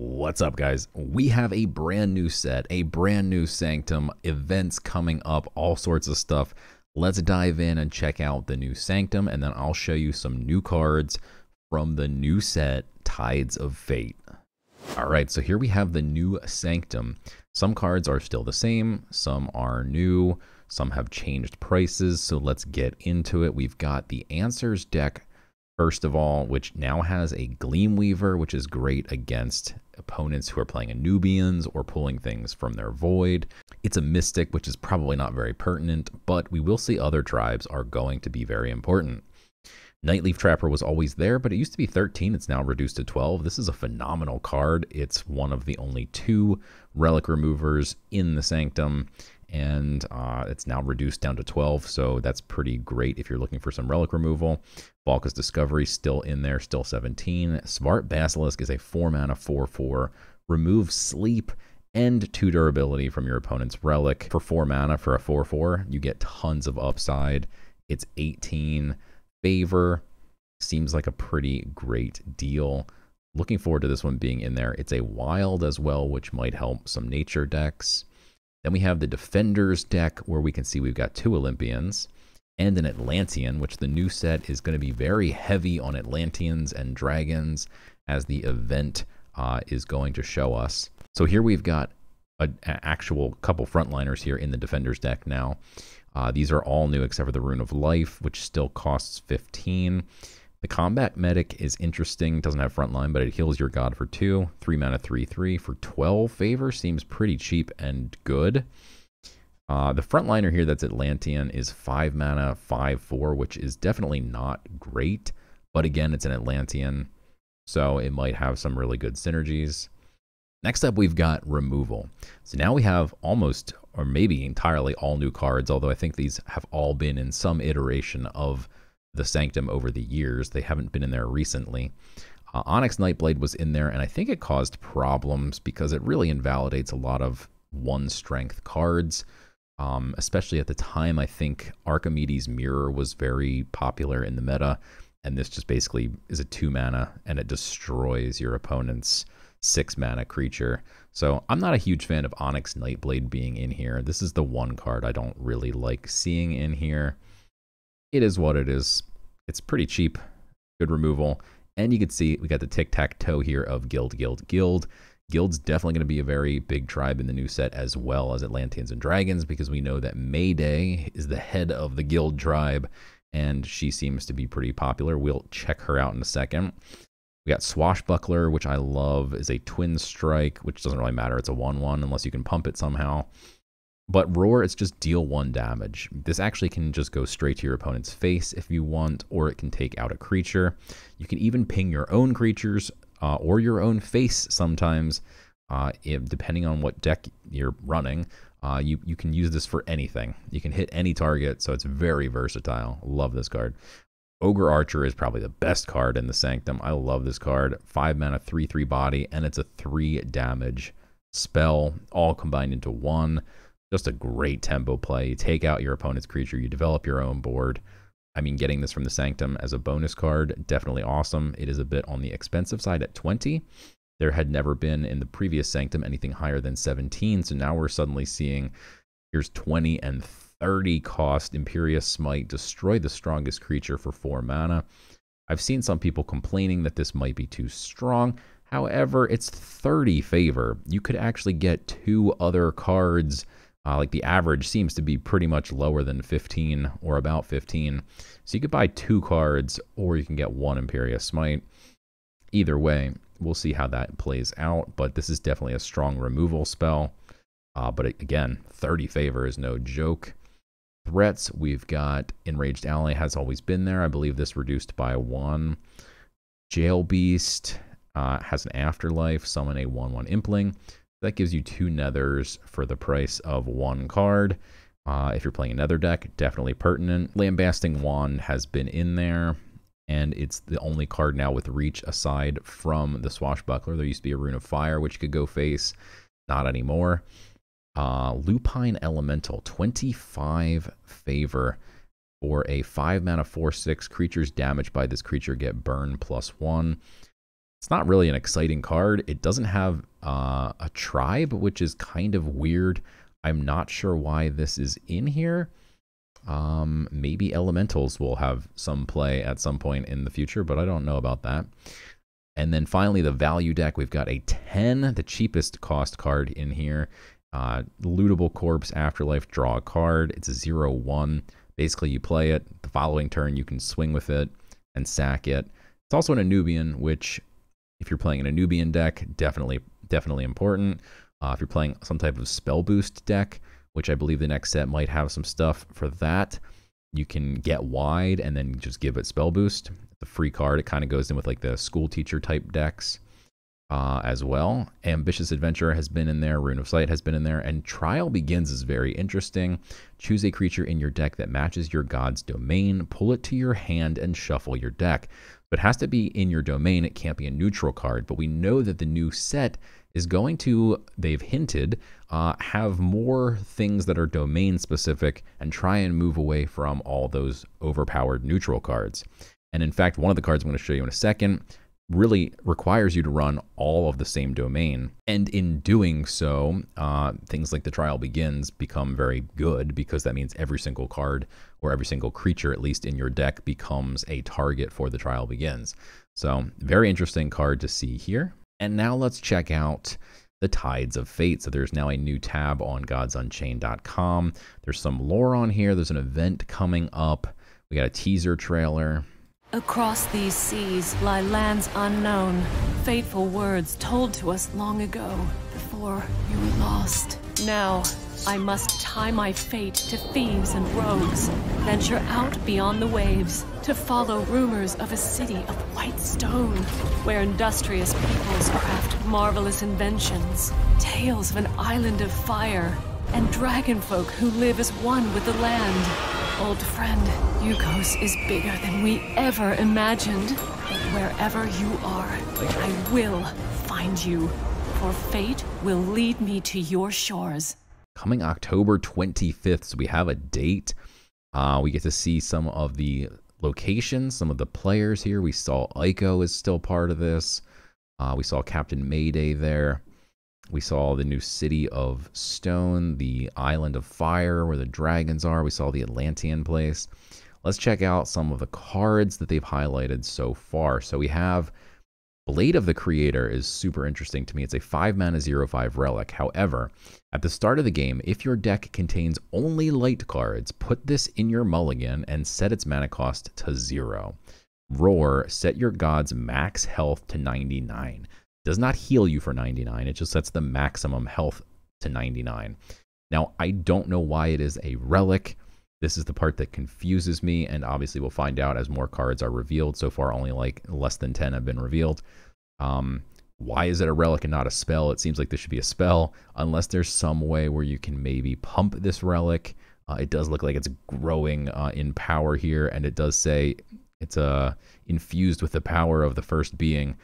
What's up, guys? We have a brand new set, a brand new Sanctum, events coming up, all sorts of stuff. Let's dive in and check out the new Sanctum, and then I'll show you some new cards from the new set, Tides of Fate. All right, so here we have the new Sanctum. Some cards are still the same, some are new, some have changed prices, so let's get into it. We've got the Answers deck first of all, which now has a Gleamweaver, which is great against opponents who are playing Anubians or pulling things from their void. It's a Mystic, which is probably not very pertinent, but we will see other tribes are going to be very important. Nightleaf Trapper was always there, but it used to be 13. It's now reduced to 12. This is a phenomenal card. It's one of the only two relic removers in the Sanctum, and uh, it's now reduced down to 12, so that's pretty great if you're looking for some relic removal. Valka's Discovery still in there, still 17. Svart Basilisk is a 4 mana 4 4. Remove sleep and 2 durability from your opponent's relic. For 4 mana for a 4 4, you get tons of upside. It's 18 favor. Seems like a pretty great deal. Looking forward to this one being in there. It's a wild as well, which might help some nature decks. Then we have the Defenders deck, where we can see we've got two Olympians and an Atlantean, which the new set is going to be very heavy on Atlanteans and dragons, as the event uh, is going to show us. So here we've got an actual couple frontliners here in the Defenders deck now. Uh, these are all new except for the Rune of Life, which still costs 15. The combat medic is interesting. Doesn't have frontline, but it heals your god for two. Three mana, three, three for 12 favor. Seems pretty cheap and good. Uh, the frontliner here that's Atlantean is five mana, five, four, which is definitely not great. But again, it's an Atlantean, so it might have some really good synergies. Next up, we've got removal. So now we have almost, or maybe entirely all new cards, although I think these have all been in some iteration of the Sanctum over the years. They haven't been in there recently. Uh, Onyx Nightblade was in there, and I think it caused problems because it really invalidates a lot of one strength cards. Um, especially at the time, I think Archimedes Mirror was very popular in the meta, and this just basically is a two mana and it destroys your opponent's six mana creature. So I'm not a huge fan of Onyx Nightblade being in here. This is the one card I don't really like seeing in here it is what it is. It's pretty cheap, good removal. And you can see we got the tic-tac-toe here of Guild, Guild, Guild. Guild's definitely going to be a very big tribe in the new set as well as Atlanteans and Dragons because we know that Mayday is the head of the Guild tribe and she seems to be pretty popular. We'll check her out in a second. We got Swashbuckler, which I love, is a twin strike, which doesn't really matter. It's a 1-1 unless you can pump it somehow. But Roar, it's just deal one damage. This actually can just go straight to your opponent's face if you want, or it can take out a creature. You can even ping your own creatures uh, or your own face sometimes, uh, if, depending on what deck you're running. Uh, you, you can use this for anything. You can hit any target, so it's very versatile. Love this card. Ogre Archer is probably the best card in the Sanctum. I love this card. 5 mana, 3 3 body, and it's a 3 damage spell, all combined into one. Just a great tempo play. You take out your opponent's creature, you develop your own board. I mean, getting this from the Sanctum as a bonus card, definitely awesome. It is a bit on the expensive side at 20. There had never been in the previous Sanctum anything higher than 17, so now we're suddenly seeing here's 20 and 30 cost Imperious Smite, destroy the strongest creature for 4 mana. I've seen some people complaining that this might be too strong. However, it's 30 favor. You could actually get two other cards uh, like the average seems to be pretty much lower than 15 or about 15. So you could buy two cards or you can get one Imperious Smite. Either way, we'll see how that plays out. But this is definitely a strong removal spell. Uh, but again, 30 favor is no joke. Threats, we've got Enraged Ally has always been there. I believe this reduced by one. Jail Beast uh, has an afterlife. Summon a 1 1 Impling. That gives you two nethers for the price of one card. Uh, if you're playing another deck, definitely pertinent. Lambasting Wand has been in there, and it's the only card now with reach aside from the Swashbuckler. There used to be a Rune of Fire, which could go face. Not anymore. Uh, Lupine Elemental, 25 favor for a 5 mana 4 6. Creatures damaged by this creature get burn plus 1. It's not really an exciting card. It doesn't have uh, a tribe, which is kind of weird. I'm not sure why this is in here. Um, maybe elementals will have some play at some point in the future, but I don't know about that. And then finally, the value deck. We've got a 10, the cheapest cost card in here. Uh, lootable Corpse Afterlife, draw a card. It's a 0 1. Basically, you play it. The following turn, you can swing with it and sack it. It's also an Anubian, which, if you're playing an Anubian deck, definitely, definitely important. Uh, if you're playing some type of spell boost deck, which I believe the next set might have some stuff for that, you can get wide and then just give it spell boost. The free card, it kind of goes in with like the school teacher type decks uh, as well. Ambitious Adventure has been in there, Rune of Sight has been in there, and Trial Begins is very interesting. Choose a creature in your deck that matches your god's domain, pull it to your hand, and shuffle your deck. But it has to be in your domain, it can't be a neutral card. But we know that the new set is going to, they've hinted, uh, have more things that are domain specific and try and move away from all those overpowered neutral cards. And in fact, one of the cards I'm going to show you in a second really requires you to run all of the same domain. And in doing so, uh, things like the trial begins become very good because that means every single card or every single creature, at least in your deck, becomes a target for the trial begins. So, very interesting card to see here. And now let's check out the Tides of Fate. So there's now a new tab on godsunchained.com. There's some lore on here. There's an event coming up. We got a teaser trailer. Across these seas lie lands unknown, fateful words told to us long ago, before you were lost. Now, I must tie my fate to thieves and rogues, venture out beyond the waves, to follow rumors of a city of white stone, where industrious peoples craft marvelous inventions, tales of an island of fire, and dragonfolk who live as one with the land. Old friend, Yukos is bigger than we ever imagined. But wherever you are, I will find you. For fate will lead me to your shores. Coming October 25th, so we have a date. Uh, we get to see some of the locations, some of the players here. We saw Aiko is still part of this. Uh, we saw Captain Mayday there. We saw the new city of Stone, the island of fire where the dragons are. We saw the Atlantean place. Let's check out some of the cards that they've highlighted so far. So we have Blade of the Creator is super interesting to me. It's a 5 mana 0 5 relic. However, at the start of the game, if your deck contains only light cards, put this in your mulligan and set its mana cost to 0. Roar, set your god's max health to 99 does not heal you for 99. It just sets the maximum health to 99. Now, I don't know why it is a relic. This is the part that confuses me, and obviously we'll find out as more cards are revealed. So far, only like less than 10 have been revealed. Um, why is it a relic and not a spell? It seems like this should be a spell, unless there's some way where you can maybe pump this relic. Uh, it does look like it's growing uh, in power here, and it does say it's uh, infused with the power of the first being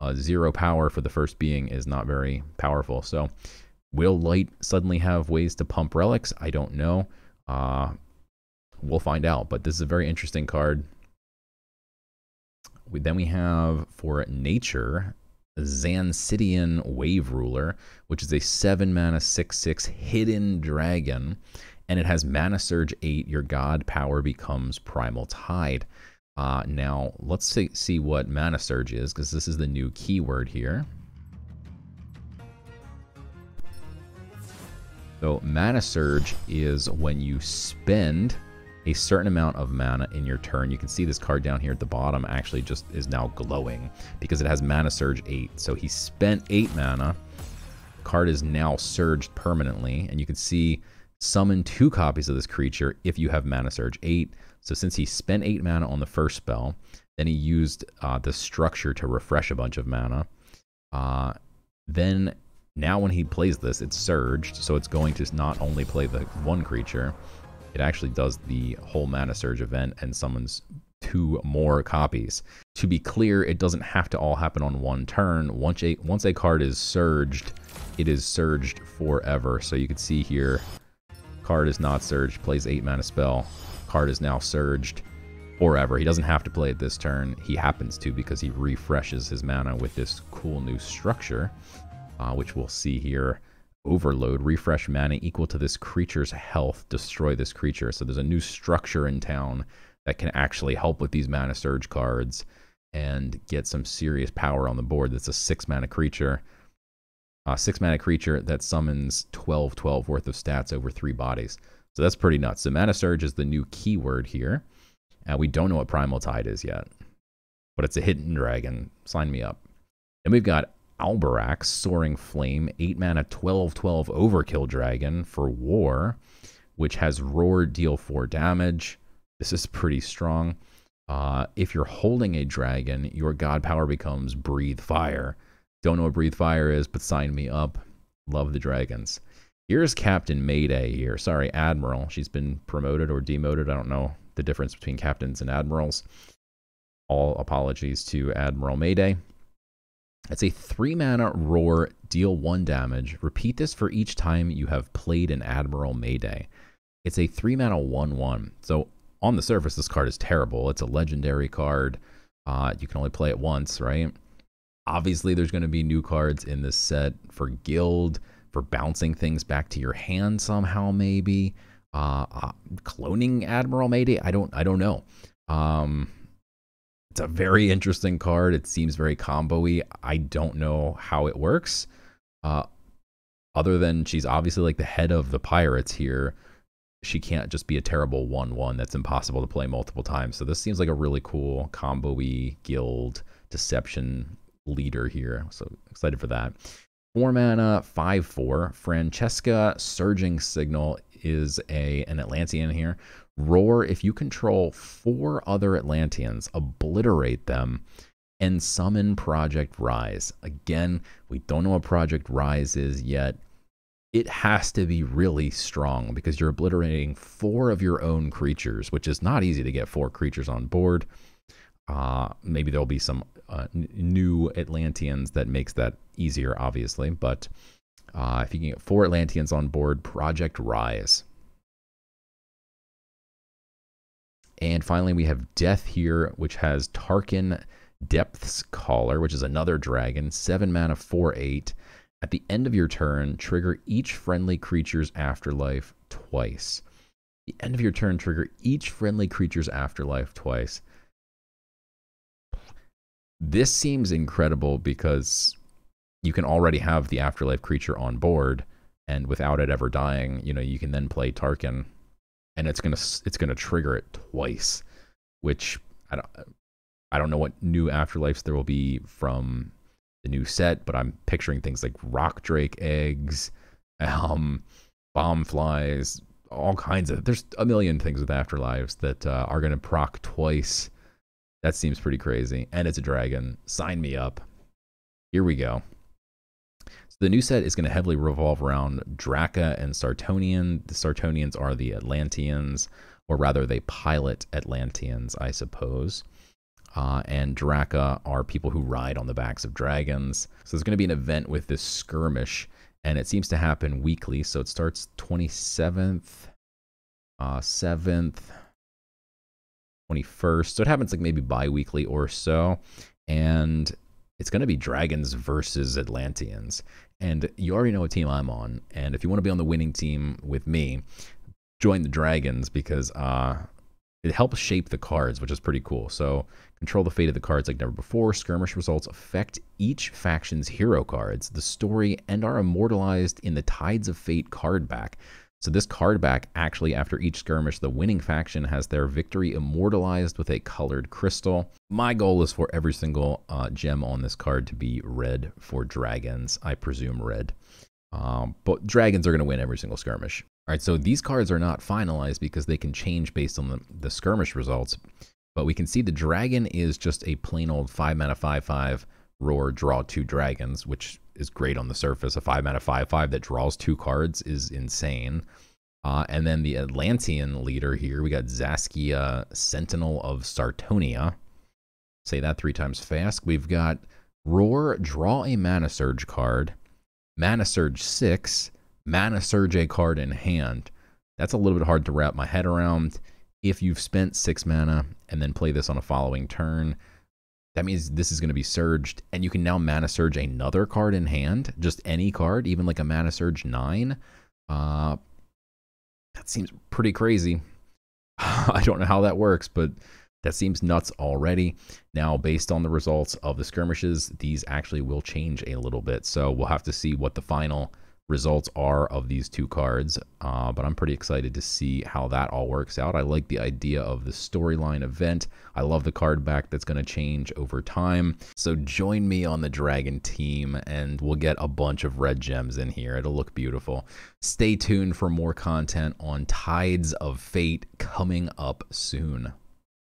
uh, zero power for the first being is not very powerful. So, will light suddenly have ways to pump relics? I don't know. Uh, we'll find out. But this is a very interesting card. We, then we have for nature Zansidian Wave Ruler, which is a 7 mana 6 6 hidden dragon, and it has Mana Surge 8. Your god power becomes Primal Tide. Uh, now, let's see, see what Mana Surge is, because this is the new keyword here. So Mana Surge is when you spend a certain amount of mana in your turn. You can see this card down here at the bottom actually just is now glowing because it has Mana Surge 8. So he spent 8 mana. Card is now surged permanently, and you can see summon two copies of this creature if you have Mana Surge 8. So since he spent 8 mana on the first spell, then he used uh, the structure to refresh a bunch of mana. Uh, then now when he plays this, it's surged, so it's going to not only play the one creature, it actually does the whole mana surge event and summons two more copies. To be clear, it doesn't have to all happen on one turn. Once a, once a card is surged, it is surged forever. So you can see here, card is not surged, plays 8 mana spell, card is now surged. forever. He doesn't have to play it this turn. He happens to because he refreshes his mana with this cool new structure, uh, which we'll see here. Overload, refresh mana equal to this creature's health, destroy this creature. So there's a new structure in town that can actually help with these mana surge cards and get some serious power on the board. That's a six mana creature. A six mana creature that summons 12 12 worth of stats over three bodies. So that's pretty nuts. So mana surge is the new keyword here. And we don't know what Primal Tide is yet. But it's a hidden dragon. Sign me up. Then we've got Alberax, Soaring Flame, 8 mana 12 12 Overkill Dragon for War, which has Roar, deal 4 damage. This is pretty strong. Uh, if you're holding a dragon, your god power becomes Breathe Fire. Don't know what Breathe Fire is, but sign me up. Love the dragons. Here's Captain Mayday here. Sorry, Admiral. She's been promoted or demoted. I don't know the difference between captains and admirals. All apologies to Admiral Mayday. It's a three mana roar, deal one damage. Repeat this for each time you have played an Admiral Mayday. It's a three mana 1 1. So on the surface, this card is terrible. It's a legendary card. Uh, you can only play it once, right? Obviously, there's going to be new cards in this set for Guild, for bouncing things back to your hand somehow, maybe. Uh, uh, cloning Admiral Mayday, I don't, I don't know. Um, it's a very interesting card. It seems very combo-y. I don't know how it works. Uh, other than she's obviously like the head of the pirates here, she can't just be a terrible 1-1 that's impossible to play multiple times. So this seems like a really cool combo-y guild deception leader here. So excited for that. Four mana, five four. Francesca Surging Signal is a an Atlantean here. Roar, if you control four other Atlanteans, obliterate them and summon Project Rise. Again, we don't know what Project Rise is yet. It has to be really strong because you're obliterating four of your own creatures, which is not easy to get four creatures on board. Uh, maybe there'll be some uh, new Atlanteans that makes that easier, obviously. But uh, if you can get four Atlanteans on board, Project Rise. And finally, we have Death here, which has Tarkin Depths Caller, which is another dragon, 7 mana, 4 8. At the end of your turn, trigger each friendly creature's afterlife twice. the end of your turn, trigger each friendly creature's afterlife twice. This seems incredible because you can already have the afterlife creature on board, and without it ever dying, you know, you can then play Tarkin and it's gonna it's gonna trigger it twice, which I don't I don't know what new afterlives there will be from the new set, but I'm picturing things like rock drake eggs, um, bomb flies, all kinds of. There's a million things with afterlives that uh, are gonna proc twice. That seems pretty crazy, and it's a dragon. Sign me up. Here we go. So the new set is going to heavily revolve around Draka and Sartonian. The Sartonians are the Atlanteans, or rather, they pilot Atlanteans, I suppose. Uh, and Draka are people who ride on the backs of dragons. So there's going to be an event with this skirmish, and it seems to happen weekly. So it starts 27th, uh, 7th, 21st. So it happens like maybe bi weekly or so. And it's going to be dragons versus Atlanteans. And you already know what team I'm on. And if you want to be on the winning team with me, join the Dragons because uh, it helps shape the cards, which is pretty cool. So control the fate of the cards like never before. Skirmish results affect each faction's hero cards, the story, and are immortalized in the Tides of Fate card back. So this card back, actually after each skirmish, the winning faction has their victory immortalized with a colored crystal. My goal is for every single uh, gem on this card to be red for dragons. I presume red. Um, but dragons are going to win every single skirmish. All right, so these cards are not finalized because they can change based on the, the skirmish results. But we can see the dragon is just a plain old 5 mana 5 5 roar, draw two dragons, which is great on the surface. A five mana five five that draws two cards is insane. Uh, and then the Atlantean leader here, we got Zaskia, Sentinel of Sartonia. Say that three times fast. We've got Roar, draw a Mana Surge card. Mana Surge 6, Mana Surge a card in hand. That's a little bit hard to wrap my head around. if you've spent six mana and then play this on a following turn, that means this is going to be surged, and you can now mana surge another card in hand, just any card, even like a mana surge nine. Uh, that seems pretty crazy. I don't know how that works, but that seems nuts already. Now, based on the results of the skirmishes, these actually will change a little bit. So we'll have to see what the final results are of these two cards. Uh, but I'm pretty excited to see how that all works out. I like the idea of the storyline event. I love the card back that's going to change over time. So join me on the Dragon team and we'll get a bunch of red gems in here. It'll look beautiful. Stay tuned for more content on Tides of Fate coming up soon.